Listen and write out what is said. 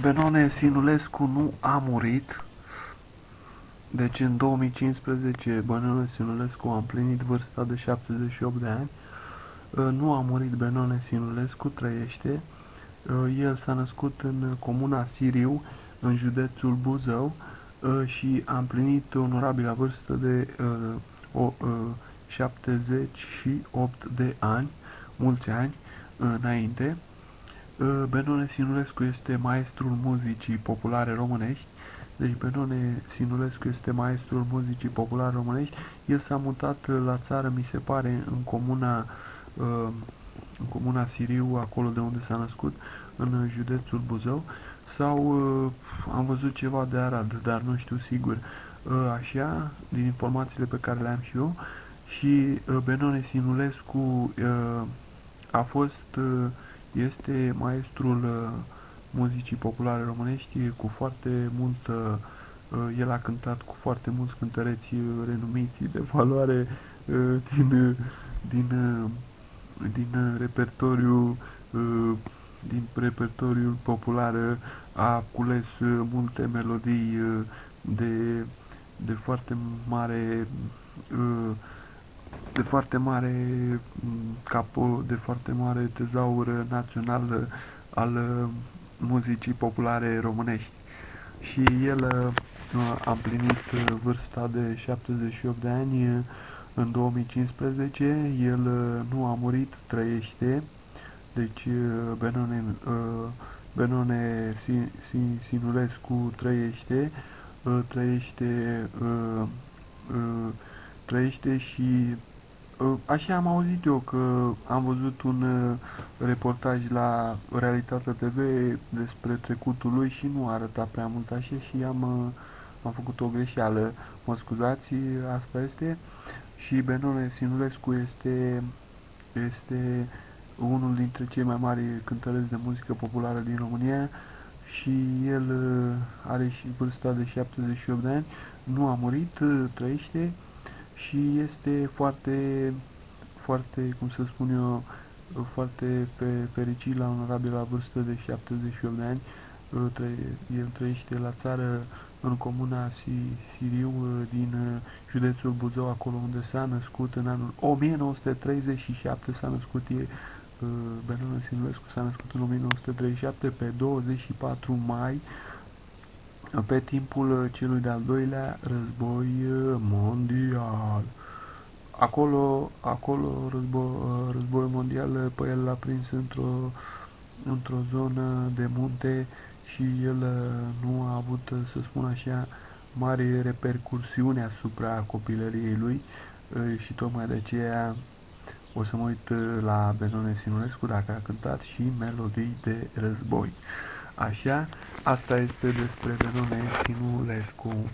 Benone Sinulescu nu a murit. Deci în 2015 Benone Sinulescu a împlinit vârsta de 78 de ani. Uh, nu a murit Benone Sinulescu, trăiește. Uh, el s-a născut în comuna Siriu, în județul Buzău uh, și a împlinit onorabila vârstă de 78 de ani, mulți ani înainte. Ă, Benone Sinulescu este maestrul muzicii populare românești. Deci Benone Sinulescu este maestrul muzicii populare românești. El s-a mutat la țară, mi se pare, în comuna, ă, în comuna Siriu, acolo de unde s-a născut, în județul Buzău, sau ă, am văzut ceva de Arad, dar nu știu sigur. Așa, din informațiile pe care le am și eu, și Benone Sinulescu a fost este maestrul uh, muzicii populare românești cu foarte multă uh, el a cântat cu foarte mulți cântăreți uh, renumiți de valoare din, din, din repertoriu din repertoriul popular a cules multe melodii de, de foarte mare de foarte mare mm, capo, de foarte mare tezaur național al uh, muzicii populare românești. Și el uh, a împlinit uh, vârsta de 78 de ani în 2015. El nu a murit, trăiește. Deci Benone, Benone Sinulescu trăiește, trăiește trăiește și ă, așa am auzit eu că am văzut un ă, reportaj la Realitatea TV despre trecutul lui și nu arăta prea mult așa și am, ă, am făcut o greșeală. Mă scuzați, asta este. Și Benone Sinulescu este, este unul dintre cei mai mari cântăreți de muzică populară din România și el are și vârsta de 78 de ani, nu a murit, trăiește și este foarte, foarte, cum să spun eu, foarte fericit la onorabilă vârstă de 78 de ani. El trăiește la țară în comuna Siriu din județul Buzău, acolo unde s-a născut în anul 1937, s-a născut e, Benone Sinulescu s-a născut în 1937 pe 24 mai pe timpul celui de-al doilea război mondial. Acolo, acolo război, război mondial pe el l-a prins într-o într-o zonă de munte și el nu a avut, să spun așa, mari repercursiuni asupra copilăriei lui și tocmai de aceea o să mă uit la Benone Sinulescu dacă a cântat și melodii de război. Așa, asta este despre Benone Sinulescu.